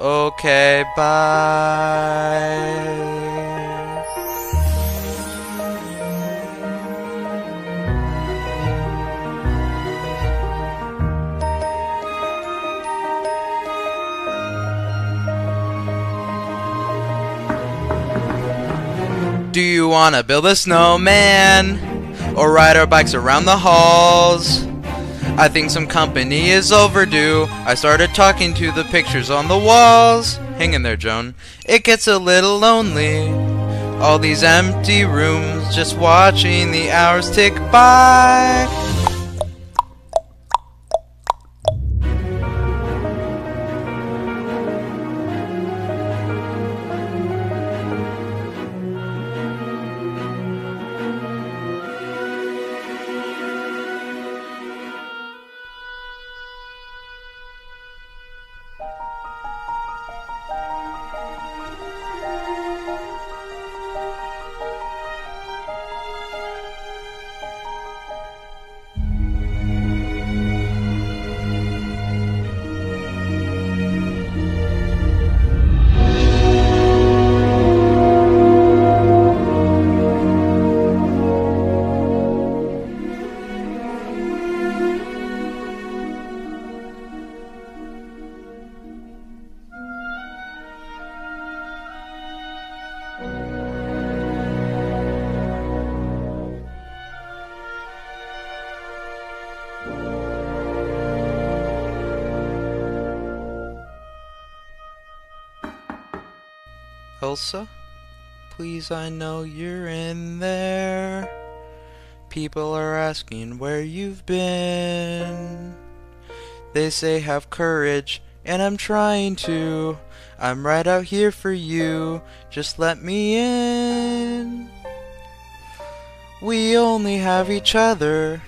Okay, bye. Do you wanna build a snowman? Or ride our bikes around the halls? I think some company is overdue. I started talking to the pictures on the walls. Hang in there, Joan. It gets a little lonely. All these empty rooms, just watching the hours tick by. Elsa? Please, I know you're in there. People are asking where you've been. They say have courage, and I'm trying to. I'm right out here for you. Just let me in. We only have each other,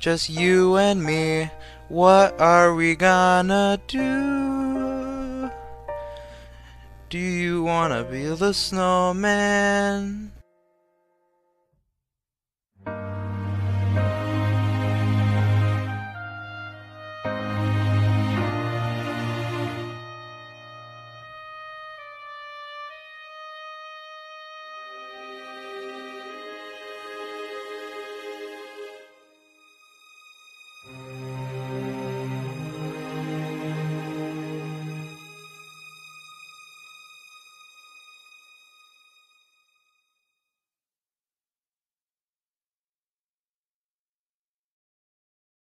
just you and me. What are we gonna do? Do you wanna be the snowman?